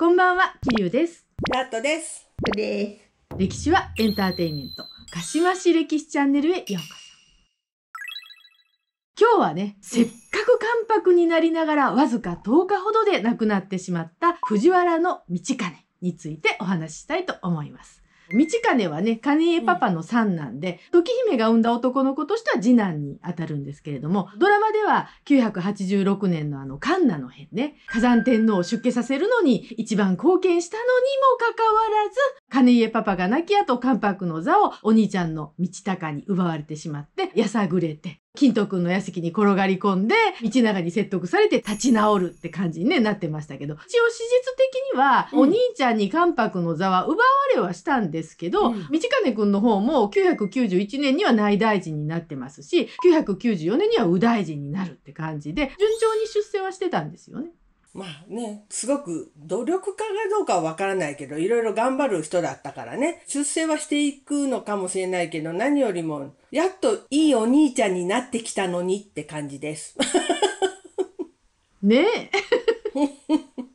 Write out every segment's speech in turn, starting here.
こんばんは、キリュウです。ラットです。で歴史はエンターテインメント。鹿島市歴史チャンネルへようこそ。今日はね、せっかく関白になりながらわずか10日ほどで亡くなってしまった藤原の道兼についてお話ししたいと思います。道兼はね、兼江パパの三男で、時姫が産んだ男の子としては次男にあたるんですけれども、ドラマでは986年のあのカンナの変ね、火山天皇を出家させるのに一番貢献したのにもかかわらず、兼家パパが亡き後関白の座をお兄ちゃんの道隆に奪われてしまって、やさぐれて、金斗くんの屋敷に転がり込んで、道長に説得されて立ち直るって感じに、ね、なってましたけど、一応史実的には、うん。お兄ちゃんに関白の座は奪われはしたんですけど、うん。道兼くんの方も991年には内大臣になってますし、994年には右大臣になるって感じで、順調に出世はしてたんですよね。まあね、すごく努力家がどうかはわからないけど、いろいろ頑張る人だったからね、出世はしていくのかもしれないけど、何よりも、やっといいお兄ちゃんになってきたのにって感じです。ねえ。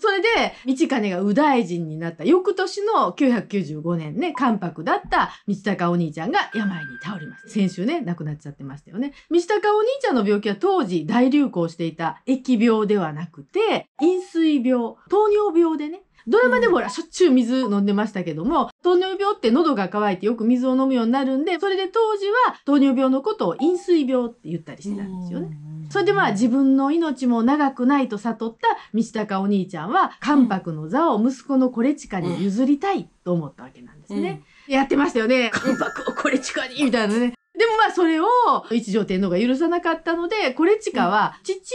それで、道金が右大臣になった翌年の995年ね、関白だった道隆お兄ちゃんが病に倒れます。先週ね、亡くなっちゃってましたよね。道隆お兄ちゃんの病気は当時大流行していた疫病ではなくて、飲水病、糖尿病でね、ドラマでもほら、しょっちゅう水飲んでましたけども、糖尿病って喉が渇いてよく水を飲むようになるんで、それで当時は糖尿病のことを飲水病って言ったりしてたんですよね。それでまあ自分の命も長くないと悟った道隆お兄ちゃんは関白の座を息子のコレチカに譲りたいと思ったわけなんですね。やってましたよね。関白をコレチカにみたいなね。でもまあそれを一条天皇が許さなかったので、コレチカは父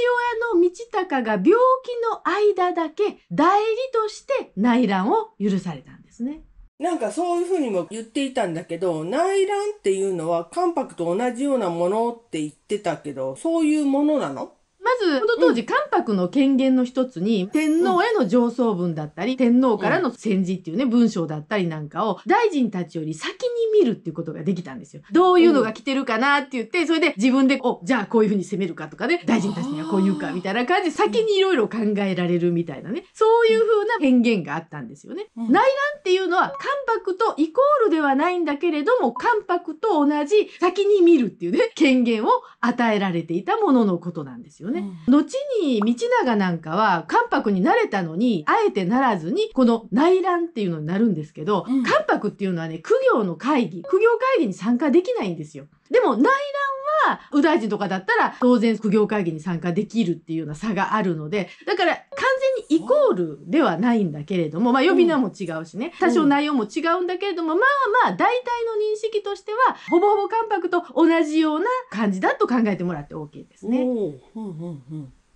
親の道隆が病気の間だけ代理として内乱を許されたんですね。なんかそういうふうにも言っていたんだけど、内乱っていうのは関白と同じようなものって言ってたけど、そういうものなの？まず、この当時、関白の権限の一つに、天皇への上奏文だったり、天皇からの戦時っていうね、文章だったりなんかを、大臣たちより先に見るっていうことができたんですよ。どういうのが来てるかなって言って、それで自分で、お、じゃあこういうふうに攻めるかとかね、大臣たちにはこう言うか、みたいな感じ。で、先にいろいろ考えられるみたいなね、そういうふうな権限があったんですよね。うん。内乱っていうのは、関白とイコールではないんだけれども、関白と同じ先に見るっていうね、権限を与えられていたもののことなんですよね。後に道長なんかは関白になれたのに、あえてならずに、この内乱っていうのになるんですけど、うん。関白っていうのはね、苦行の会議、苦行会議に参加できないんですよ。でも内乱は、右大臣とかだったら、当然苦行会議に参加できるっていうような差があるので、だからイコールではないんだけれども、まあ呼び名も違うしね、多少内容も違うんだけれども、まあまあ大体の認識としては、ほぼほぼ関白と同じような感じだと考えてもらって OK ですね。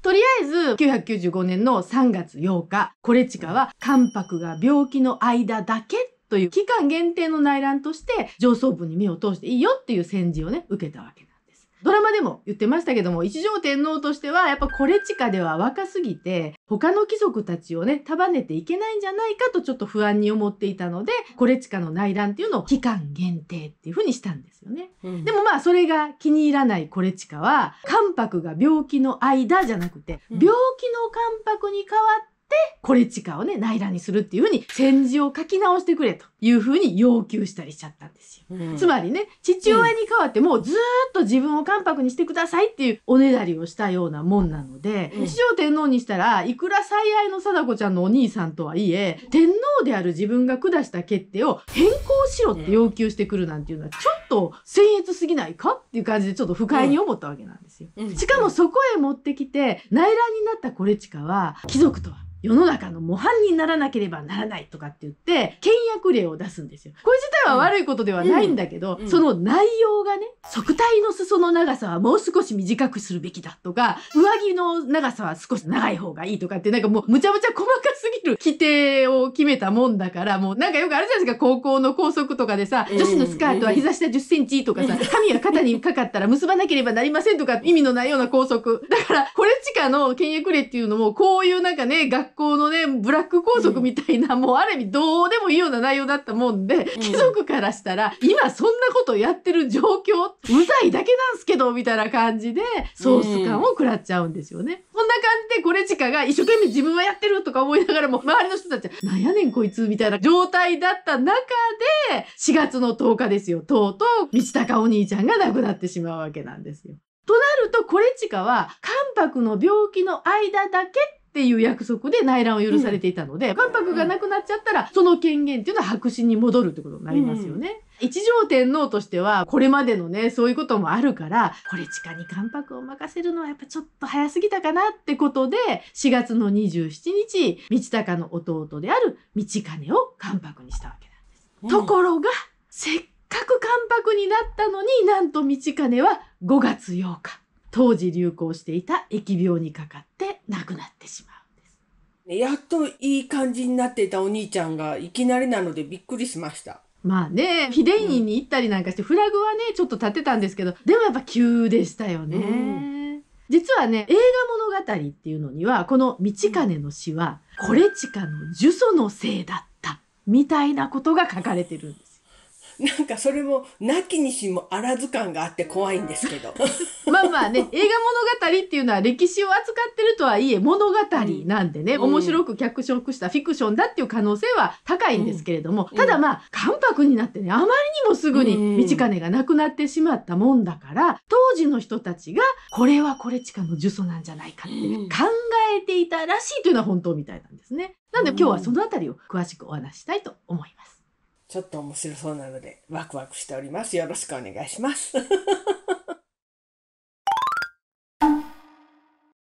とりあえず995年の3月8日、コレチカは関白が病気の間だけという期間限定の内乱として上層部に目を通していいよっていう戦時をね、受けたわけ。です。ドラマでも言ってましたけども、一条天皇としてはやっぱコレチカでは若すぎて、他の貴族たちをね、束ねていけないんじゃないかとちょっと不安に思っていたので、コレチカの内乱っていうのを期間限定っていう風にしたんですよね。うんでもまあそれが気に入らないコレチカは関白が病気の間じゃなくて病気の関白に代わってコレチカをね内乱にするっていうふうに戦時を書き直してくれというふうに要求したりしちゃったんですよ。うん。つまりね父親に代わってもうずーっと自分を関白にしてくださいっていうおねだりをしたようなもんなので、うん。一条天皇にしたらいくら最愛の貞子ちゃんのお兄さんとはいえ天皇である自分が下した決定を変更しろって要求してくるなんていうのはちょっと僭越すぎないかっていう感じでちょっと不快に思ったわけなんですよ。うん。しかもそこへ持ってきて内乱になったコレチカは貴族とは世の中の模範にならなければならないとかって言って倹約令を出すんですよ。これ自体は悪いことではないんだけど、うんうん。その内容がね側体の裾の長さはもう少し短くするべきだとか上着の長さは少し長い方がいいとかってなんかもうむちゃむちゃ細かすぎる規定を決めたもんだからもうなんかよくあるじゃないですか。高校の校則とかでさうん女子のスカートは膝下10センチとかさ 髪が肩にかかったら結ばなければなりませんとか意味のないような校則。だからこれ地下の倹約令っていうのもこういうなんかね学校のねブラック校拘束みたいな、もうある意味どうでもいいような内容だったもんで、貴族からしたら、今そんなことやってる状況、うざいだけなんすけど、みたいな感じで、ソース感を食らっちゃうんですよね。こんな感じで、コレチカが一生懸命自分はやってるとか思いながらも、周りの人たちは、なんやねんこいつ、みたいな状態だった中で、4月の10日ですよ、とうとう、道高お兄ちゃんが亡くなってしまうわけなんですよ。となると、コレチカは、関白の病気の間だけっていう約束で内乱を許されていたので、関白がなくなっちゃったら、その権限っていうのは白紙に戻るってことになりますよね。一条天皇としては、これまでのね、そういうこともあるから、これ地下に関白を任せるのはやっぱちょっと早すぎたかなってことで、4月の27日、道高の弟である道兼を関白にしたわけなんです。ところが、せっかく関白になったのになんと道兼は5月8日、当時流行していた疫病にかかって亡くなってしまうんです。やっといい感じになっていたお兄ちゃんがいきなりなのでびっくりしました。まあね、秘伝院に行ったりなんかして、フラグはね、ちょっと立てたんですけど、でもやっぱ急でしたよね。うん実はね、映画物語っていうのには、この道兼の死は、コレチカの呪詛のせいだった、みたいなことが書かれてるんですよ。なんかそれも、なきにしもあらず感があって怖いんですけど。まあまあね、映画物語っていうのは歴史を扱ってるとはいえ物語なんでね、うん面白く脚色したフィクションだっていう可能性は高いんですけれども、うんただまあ、関白になってね、あまりにもすぐに道兼が亡くなってしまったもんだから、当時の人たちが、これはこれ地下の呪詛なんじゃないかってうん考えていたらしいというのは本当みたいなんですね。なんで今日はそのあたりを詳しくお話ししたいと思います。ちょっと面白そうなので、ワクワクしております。よろしくお願いします。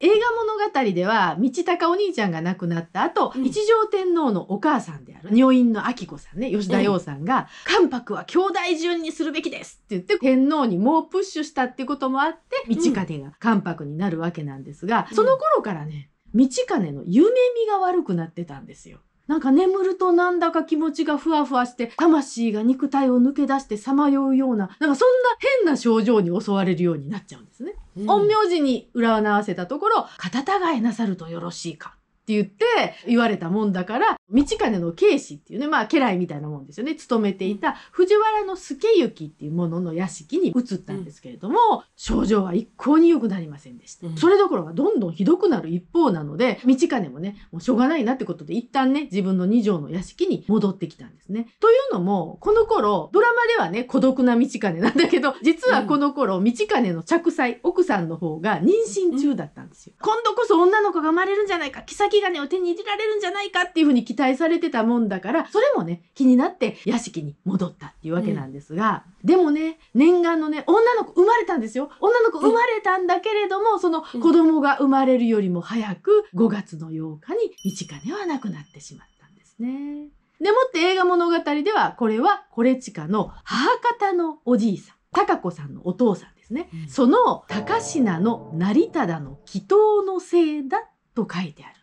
映画物語では道高お兄ちゃんが亡くなった後、うん一条天皇のお母さんである女院の明子さんね吉田洋さんが「関白は兄弟順にするべきです」って言って天皇に猛プッシュしたっていうこともあって道兼が関白になるわけなんですが、うんその頃からね道兼の夢見が悪くなってたんですよ。なんか眠るとなんだか気持ちがふわふわして、魂が肉体を抜け出してさまようような、なんかそんな変な症状に襲われるようになっちゃうんですね。陰陽師に占わせたところ、肩違いなさるとよろしいか。って言って言われたもんだから、道兼の慶子っていうね、まあ家来みたいなもんですよね。勤めていた藤原の助行っていうものの屋敷に移ったんですけれども、症状は一向に良くなりませんでした。うんそれどころかどんどんひどくなる一方なので、道兼もね、もうしょうがないなってことで一旦ね、自分の二条の屋敷に戻ってきたんですね。というのも、この頃、ドラマではね、孤独な道兼なんだけど、実はこの頃、道兼の着妻、奥さんの方が妊娠中だったんですよ。今度こそ女の子が生まれるんじゃないか、妃金を手に入れられるんじゃないかっていうふうに期待されてたもんだから、それもね、気になって屋敷に戻ったっていうわけなんですが、でもね、念願のね、女の子生まれたんですよ。女の子生まれたんだけれども、その子供が生まれるよりも早く、5月の8日に道兼は亡くなってしまったんですね。でもって映画物語では、これはコレチカの母方のおじいさん、高子さんのお父さんですね。うんその高階の成忠の祈祷のせいだと書いてある。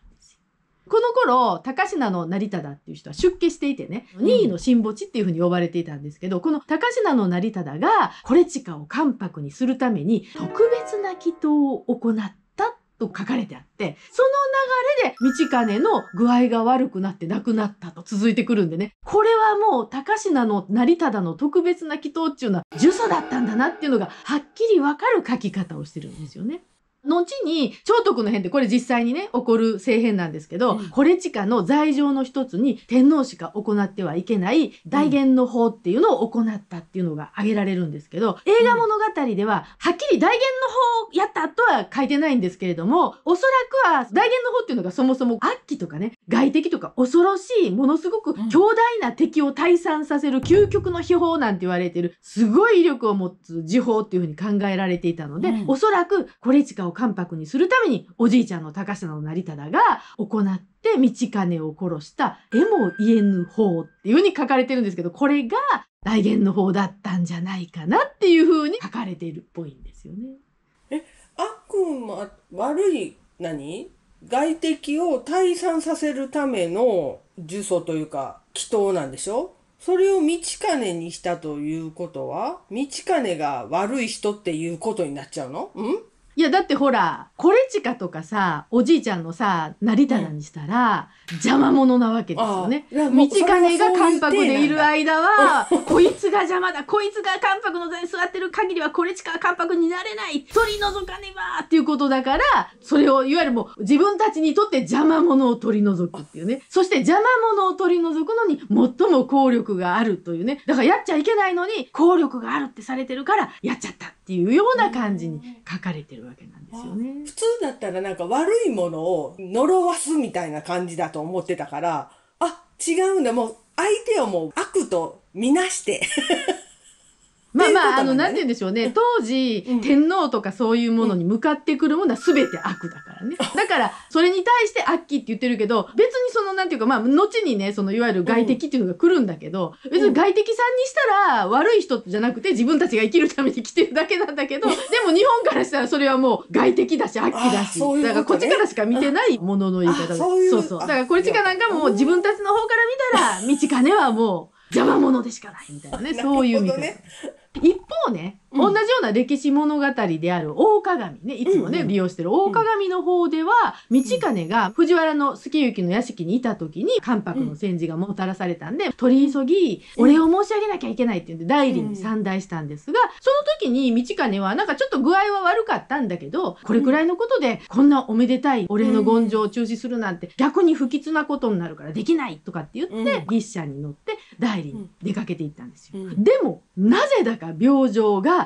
この頃、高階の成忠っていう人は出家していてね、任意の神墓地っていうふうに呼ばれていたんですけど、この高階の成忠がコレチカを関白にするために特別な祈祷を行ったと書かれてあって、その流れで道兼の具合が悪くなって亡くなったと続いてくるんでね、これはもう高階の成忠の特別な祈祷っていうのは呪詛だったんだなっていうのがはっきりわかる書き方をしてるんですよね。後に聖徳の変ってこれ実際にね起こる政変なんですけど、うん。コレチカの罪状の一つに天皇しか行ってはいけない大言の法っていうのを行ったっていうのが挙げられるんですけど映画物語でははっきり大言の法をやったとは書いてないんですけれどもおそらくは大言の法っていうのがそもそも悪鬼とかね外敵とか恐ろしいものすごくうん。強大な敵を退散させる究極の秘法なんて言われてるすごい威力を持つ時法っていうふうに考えられていたので、うん。おそらくコレチカを関白にするためにおじいちゃんの高階の成忠が行って道兼を殺した絵も言えぬ法っていうふうに書かれてるんですけどこれが大言の法だったんじゃないかなっていうふうに書かれているっぽいんですよね。悪魔、悪い、何？外敵を退散させるための呪詛というか、祈祷なんでしょ？それを道兼にしたということは、道兼が悪い人っていうことになっちゃうの？ん？いやだってほらコレチカとかさおじいちゃんのさ成田にしたら、邪魔者なわけですよね。道金が関白でいるそ間はこいつが邪魔だ。こいつが関白の座に座ってる限りはコレチカは関白になれない。取り除かねばっていうことだからそれをいわゆるもう自分たちにとって邪魔者を取り除くっていうね。そして邪魔者を取り除くのに最も効力があるというね。だからやっちゃいけないのに効力があるってされてるからやっちゃったっていうような感じに書かれてるわけなんですよね。普通だったらなんか悪いものを呪わすみたいな感じだと思ってたから、あ、違うんだ。もう相手をもう悪とみなして。まあまあ、あの、なんて言うんでしょうね。当時、うん。天皇とかそういうものに向かってくるものは全て悪だからね。だから、それに対して悪鬼って言ってるけど、別にその、なんていうか、まあ、後にね、その、いわゆる外敵っていうのが来るんだけど、別に外敵さんにしたら悪い人じゃなくて自分たちが生きるために来てるだけなんだけど、でも日本からしたらそれはもう外敵だし悪鬼だし、だからこっちからしか見てないものの言い方そうそう。だからこれちかなんかもう自分たちの方から見たら、道金はもう邪魔者でしかないみたいなね、そういう見方。一方ね同じような歴史物語である大鏡ねいつもね、利用してる大鏡の方では、道金が藤原の助行の屋敷にいた時に関白の戦時がもたらされたんで、取り急ぎお礼を申し上げなきゃいけないって言って代理に参代したんですが、その時に道金はなんかちょっと具合は悪かったんだけどこれくらいのことでこんなおめでたいお礼の言状を中止するなんて逆に不吉なことになるからできないとかって言って、うん。牛車に乗って代理に出かけていったんですよ。うん。でもなぜだか病状が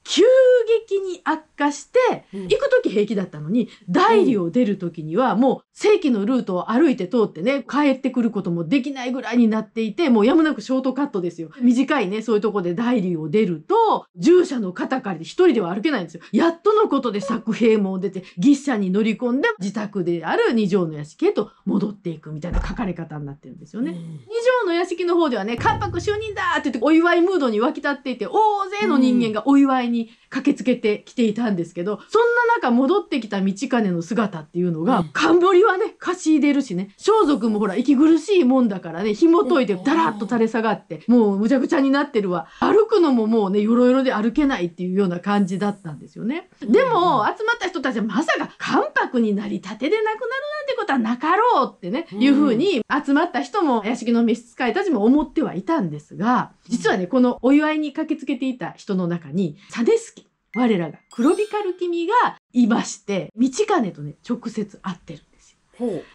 急激に悪化して、うん。行く時平気だったのに代理を出る時にはもう正規のルートを歩いて通ってね帰ってくることもできないぐらいになっていてもうやむなくショートカットですよ。短いねそういうとこで代理を出ると従者の肩借りて一人では歩けないんですよ。やっとのことで作兵も出て牛車に乗り込んで自宅である二条の屋敷へと戻っていくみたいな書かれ方になってるんですよね。二条の屋敷の方ではね、関白就任だって言ってお祝いムードに沸き立っていて、大勢の人間がお祝いに駆けつけてきていたんですけど、そんな中戻ってきた道金の姿っていうのが、うん。冠はね、貸し入れるしね、装束もほら、息苦しいもんだからね、紐解いてだらっと垂れ下がって、もうむちゃくちゃになってるわ。歩くのももうね、よろよろで歩けないっていうような感じだったんですよね。でも、集まった人たちはまさか関白になりたてで亡くなるなんてことはなかろうってね、うん。いうふうに集まった人も屋敷の召使いたちも思ってはいたんですが、実はね、このお祝いに駆けつけていた人の中に、サネスキ、我らが黒光君がいまして、道金とね、直接会ってる。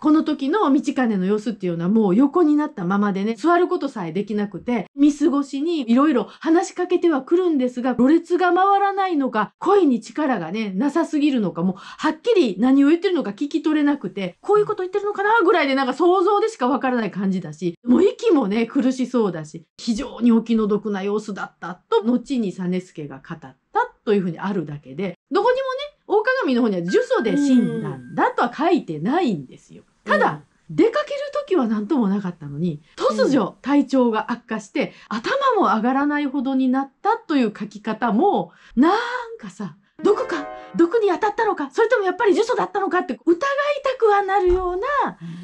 この時の道金の様子っていうのはもう横になったままでね、座ることさえできなくて、見過ごしにいろいろ話しかけてはくるんですが、ろれつが回らないのか、声に力がね、なさすぎるのか、もうはっきり何を言ってるのか聞き取れなくて、こういうこと言ってるのかなぐらいでなんか想像でしかわからない感じだし、もう息もね、苦しそうだし、非常にお気の毒な様子だったと、後に実助が語ったというふうにあるだけで、どこにも、鏡の方には呪詛で死んだんだとは書いてないんですよ。ただ、出かける時は何ともなかったのに突如体調が悪化して、頭も上がらないほどになったという書き方もなんかさ毒か毒に当たったのかそれともやっぱり呪詛だったのかって疑いたくはなるような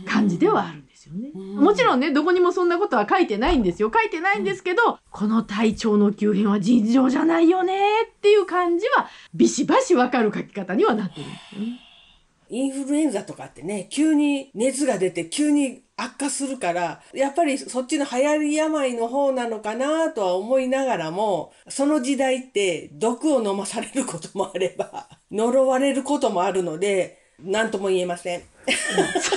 う感じではあるんですよね。うんもちろんねどこにもそんなことは書いてないんですよ書いてないんですけど、この体調の急変は尋常じゃないよねっていう感じはビシバシわかる書き方にはなってるんですよね。インフルエンザとかってね、急に熱が出て急に悪化するから、やっぱりそっちの流行り病の方なのかなとは思いながらも、その時代って毒を飲まされることもあれば、呪われることもあるので、何とも言えません。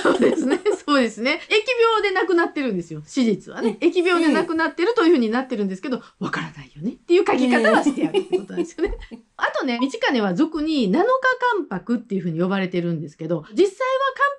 そうですね。そうですね。疫病で亡くなってるんですよ。史実はね。疫病で亡くなってるというふうになってるんですけど、わからないよねっていう書き方はしてあるってことなんですよね。あとね、道金は俗に7日関白っていうふうに呼ばれてるんですけど、実際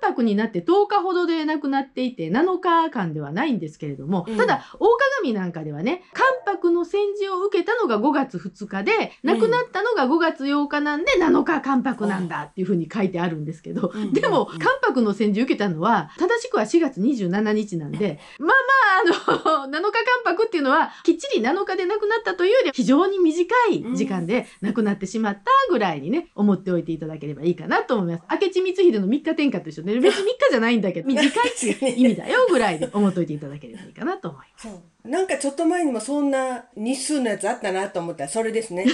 は関白になって10日ほどで亡くなっていて、7日間ではないんですけれども、うんただ、大鏡なんかではね、関白の戦時を受けたのが5月2日で、亡くなったのが5月8日なんで7日関白なんだっていうふうに書いてあるんですけど、うんでも、うん関白の戦時受けたのは、正しくは4月27日なんで、まあまあ、あの、7日関白っていうのは、きっちり7日で亡くなったというよりは、非常に短い時間で亡くなってしまったぐらいにね、思っておいていただければいいかなと思います。明智光秀の3日天下と一緒で、別に3日じゃないんだけど、短いっていう意味だよぐらいで思っておいていただければいいかなと思います。なんかちょっと前にもそんな日数のやつあったなと思ったらそれですね。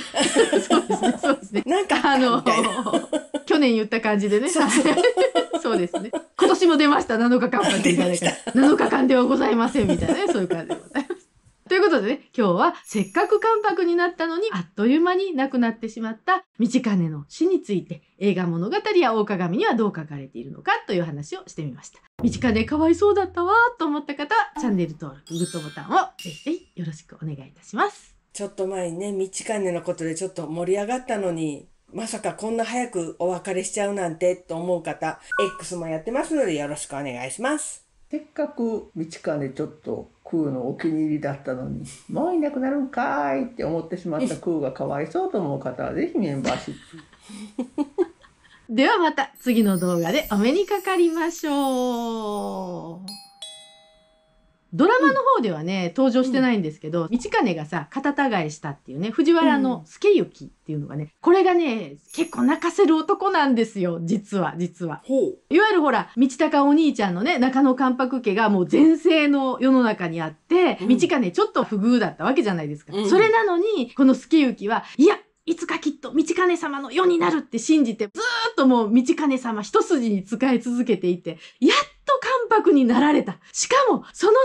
そうですね、そうですね。なんかああの。去年言った感じでね。そうそうそうですね。今年も出ました、7日間泊みたいな出ま7日間ではございませんみたいなね、そういう感じで。ということでね、今日はせっかく関白になったのに、あっという間に亡くなってしまった道金の死について、映画物語や大鏡にはどう書かれているのかという話をしてみました。道金かわいそうだったわと思った方は、チャンネル登録、グッドボタンをぜひぜひよろしくお願いいたします。ちょっと前にね、道金のことでちょっと盛り上がったのに、まさかこんな早くお別れしちゃうなんてと思う方、X もやってますのでよろしくお願いします。せっかく道金ちょっと空のお気に入りだったのにもういなくなるんかいって思ってしまった空がかわいそうと思う方はぜひメンバーシップ ではまた次の動画でお目にかかりましょう。ドラマの方ではね、登場してないんですけど、道金がさ、肩違いしたっていうね、藤原の助行っていうのがね、これがね、結構泣かせる男なんですよ、実は、実は。いわゆるほら、道高お兄ちゃんのね、中野関白家がもう全盛の世の中にあって、うん。道金ちょっと不遇だったわけじゃないですか。うん。それなのに、この助行は、いや、いつかきっと道金様の世になるって信じて、ずーっともう道金様一筋に仕え続けていて、やっ白になられた。しかも、その知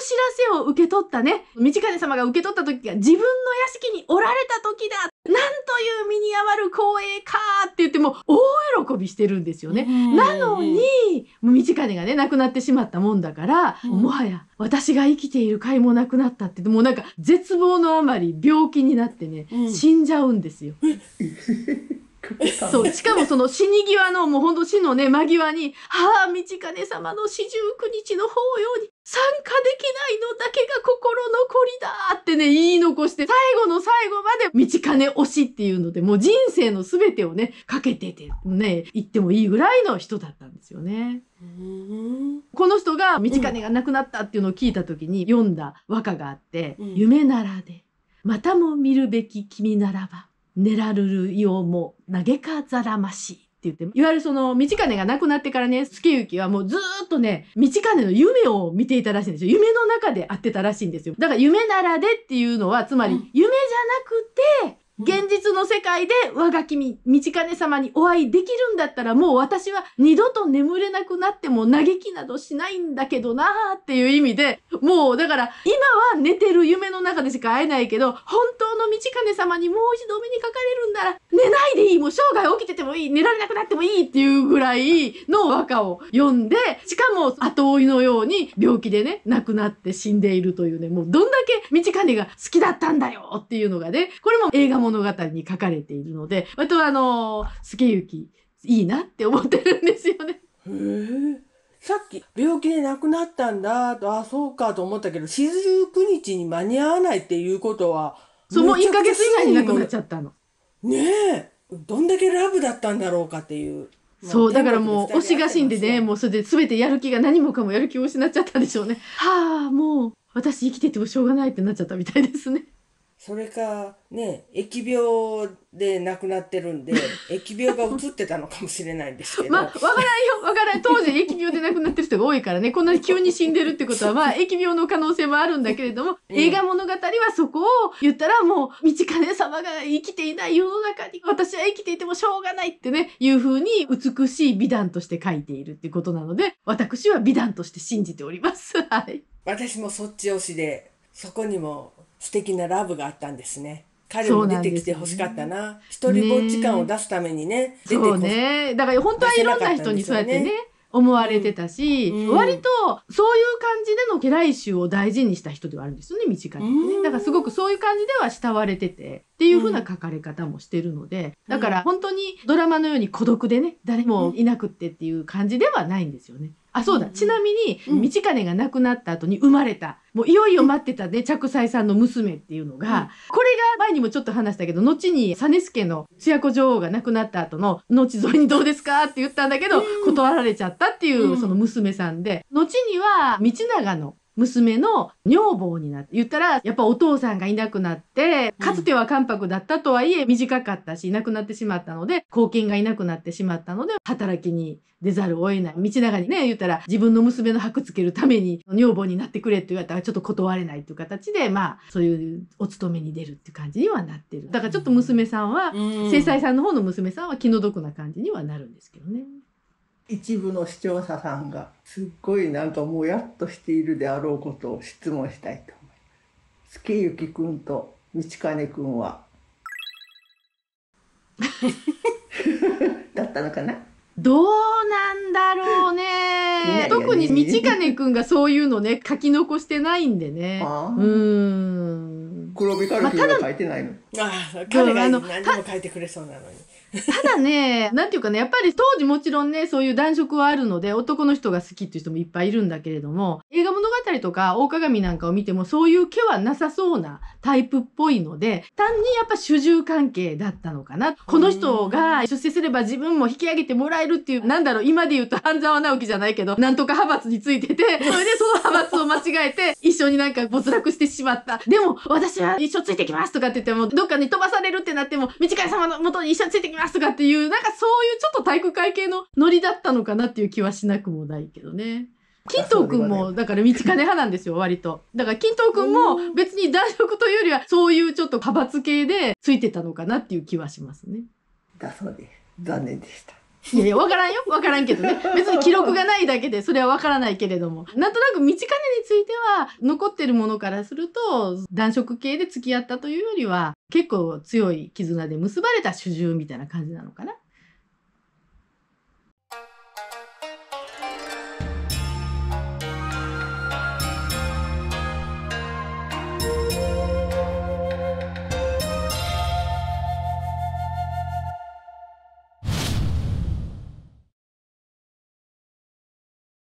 らせを受け取ったね、道金様が受け取った時が自分の屋敷におられた時だ。なんという身に余る光栄かって言っても、大喜びしてるんですよね。なのに、もう道金がね、亡くなってしまったもんだから、うんもはや私が生きている甲斐もなくなったって言って、もうなんか絶望のあまり病気になってね、うん死んじゃうんですよ。そう、しかもその死に際の、もうほんと死のね、間際に、はあ、道金様の四十九日の法要に参加できないのだけが心残りだってね、言い残して、最後の最後まで道金推しっていうので、もう人生の全てをね、かけてて、ね、言ってもいいぐらいの人だったんですよね。うん。この人が道金が亡くなったっていうのを聞いた時に読んだ和歌があって、うん。夢ならで、またも見るべき君ならば、ねらるるようも嘆かざらましい。って言って、いわゆるその、道金が亡くなってからね、助行はもうずーっとね、道金の夢を見ていたらしいんですよ。夢の中で会ってたらしいんですよ。だから夢ならでっていうのは、つまり、うん夢じゃなくて、現実の世界で我が君、道金様にお会いできるんだったらもう私は二度と眠れなくなっても嘆きなどしないんだけどなーっていう意味で、もうだから今は寝てる夢の中でしか会えないけど、本当の道金様にもう一度目にかかれるんなら寝ないでいい、もう生涯起きててもいい、寝られなくなってもいい。っていうぐらいの和歌を読んで、しかも後追いのように病気でね、亡くなって死んでいるというね、もうどんだけ道金が好きだったんだよっていうのがね、これも映画も物語に書かれているので、割とあの、助行いいなって思ってるんですよね。へえ。さっき病気で亡くなったんだと、あ、そうかと思ったけど、四十九日に間に合わないっていうことは、そう、もう1ヶ月以内に亡くなっちゃゃったの。ねえ。どんだけラブだったんだろうかっていう。そう、だからもう、推しが死んでね、ももうそれで全てやる気が何もかもやる気を失っちゃったんでしょうね。はあ、もう、私生きててもしょうがないってなっちゃったみたいですね。それか、ね、疫病で亡くなってるんで、疫病が移ってたのかもしれないんですけど。まあ、わからんよ、わからん。当時、疫病で亡くなってる人が多いからね、こんなに急に死んでるってことは、まあ、疫病の可能性もあるんだけれども、うん映画物語はそこを言ったらもう、道金様が生きていない世の中に、私は生きていてもしょうがないってね、いう風に美しい美談として書いているっていうことなので、私は美談として信じております。はい。私もそっち推しで、そこにも素敵なラブがあったんですね。彼も出てきてほしかったな。一人ぼっち感を出すためにね、出てそうね。だから本当はいろんな人にそうやってね思われてたし、うん割とそういう感じでの家来衆を大事にした人ではあるんですよね、身近にね。うんだからすごくそういう感じでは慕われてて、っていう風な書かれ方もしてるので、だから本当にドラマのように孤独でね、誰もいなくってっていう感じではないんですよね。あ、そうだ。うんちなみに、うん。道金が亡くなった後に生まれた、もういよいよ待ってたね、着妻さんの娘っていうのが、うん。これが前にもちょっと話したけど、後に実助の津屋子女王が亡くなった後の、後添いにどうですか？って言ったんだけど、うん。断られちゃったっていうう、ん。その娘さんで、後には道長の娘の女房になって言ったらやっぱお父さんがいなくなってかつては関白だったとはいえ短かったしいなくなってしまったので後見がいなくなってしまったので働きに出ざるを得ない。道長にね言ったら自分の娘の箔つけるために女房になってくれって言われたらちょっと断れないという形でまあそういうお勤めに出るっていう感じにはなってる。だからちょっと娘さんはうん。正妻さんの方の娘さんは気の毒な感じにはなるんですけどね。一部の視聴者さんがすっごいなんかもやっとしているであろうことを質問したいと思います。月行くんと道金くんは だったのかな？どうなんだろうね。特に道金くんがそういうのね書き残してないんでね。ああうーん。黒ビカル書いてないの。ああ彼があの何でも書いてくれそうなのに。ただね、なんていうかね、やっぱり当時もちろんね、そういう男色はあるので、男の人が好きっていう人もいっぱいいるんだけれども、映画物語とか大鏡なんかを見ても、そういう気はなさそうなタイプっぽいので、単にやっぱ主従関係だったのかな。この人が出世すれば自分も引き上げてもらえるっていう、なんだろう、今で言うと半沢直樹じゃないけど、なんとか派閥についてて、それでその派閥を間違えて、一緒になんか没落してしまった。でも、私は一緒ついてきますとかって言っても、どっかに飛ばされるってなっても、道貝様の元に一緒についてきますとかっていう、なんかそういうちょっと体育会系のノリだったのかなっていう気はしなくもないけどね。金藤くんも、だから道金派なんですよ、割と。だから金藤くんも別に男色というよりは、そういうちょっと派閥系でついてたのかなっていう気はしますね。だそうです。残念でした。いやいや、わからんよ。わからんけどね。別に記録がないだけで、それはわからないけれども。なんとなく道金については、残ってるものからすると、男色系で付き合ったというよりは、結構強い絆で結ばれた主従みたいな感じなのかな。